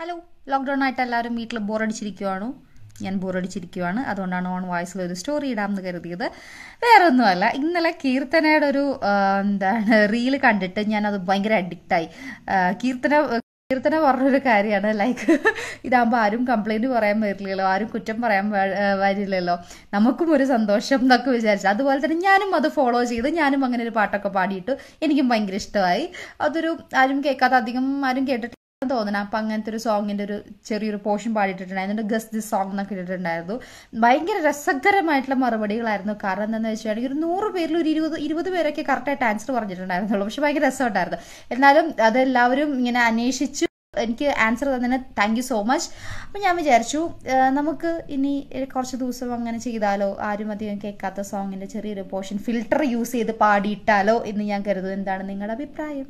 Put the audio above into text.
Hello lockdown ആയിട്ട് എല്ലാവരും വീട്ടിൽ ബോറടിച്ചിരിക്കുവാണോ ഞാൻ ബോറടിച്ചിരിക്കുവാണ് അതുകൊണ്ടാണ് ഓൺ വോയിസിൽ ഒരു സ്റ്റോറി ഇടാമെന്ന് കരുതിയത്. വേറെ ഒന്നുമല്ല ഇന്നലെ കീർത്തനയുടെ ഒരു എന്താണ് റീൽ കണ്ടിട്ട് ഞാനത് ഭയങ്കര അഡിക്റ്റായി കീർത്തന കീർത്തന പറഞ്ഞൊരു കാര്യമാണ്. ലൈക്ക് ഇതാകുമ്പോൾ ആരും കംപ്ലൈന്റ് പറയാൻ വരില്ലല്ലോ. ആരും കുറ്റം പറയാൻ വരില്ലല്ലോ. നമുക്കും ഒരു സന്തോഷം എന്നൊക്കെ വിചാരിച്ചു. അതുപോലെ തന്നെ ഞാനും അത് ഫോളോ ചെയ്ത് ഞാനും അങ്ങനെ ഒരു പാട്ടൊക്കെ പാടിയിട്ടു എനിക്കും ഭയങ്കര ഇഷ്ടമായി. അതൊരു ആരും കേൾക്കാത്ത അധികം ആരും കേട്ടിട്ട് തോന്നണം. അപ്പം അങ്ങനത്തെ ഒരു സോങ്ങിന്റെ ഒരു ചെറിയൊരു പോർഷൻ പാടിയിട്ടുണ്ടായിരുന്നു ഗസ് ദിസ് സോങ് എന്നൊക്കെ ഇട്ടിട്ടുണ്ടായിരുന്നു. ഭയങ്കര രസകരമായിട്ടുള്ള മറുപടികളായിരുന്നു. കാരണം എന്താണെന്ന് വെച്ചിട്ടുണ്ടെങ്കിൽ ഒരു നൂറ് പേരിൽ ഒരു ഇരുപത് ഇരുപത് പേരൊക്കെ കറക്റ്റായിട്ട് ആൻസർ പറഞ്ഞിട്ടുണ്ടായിരുന്നുള്ളൂ. പക്ഷെ ഭയങ്കര രസമുണ്ടായിരുന്നു. എന്നാലും അതെല്ലാവരും ഇങ്ങനെ അന്വേഷിച്ചു. എനിക്ക് ആൻസർ തന്നതിന് താങ്ക് യു സോ മച്ച് അപ്പം ഞാൻ വിചാരിച്ചു നമുക്ക് ഇനി കുറച്ച് ദിവസം അങ്ങനെ ചെയ്താലോ? ആരും അധികം കേൾക്കാത്ത സോങ്ങിന്റെ ചെറിയൊരു പോർഷൻ ഫിൽട്ടർ യൂസ് ചെയ്ത് പാടിയിട്ടാലോ എന്ന് ഞാൻ കരുതുന്നു. എന്താണ് നിങ്ങളുടെ അഭിപ്രായം?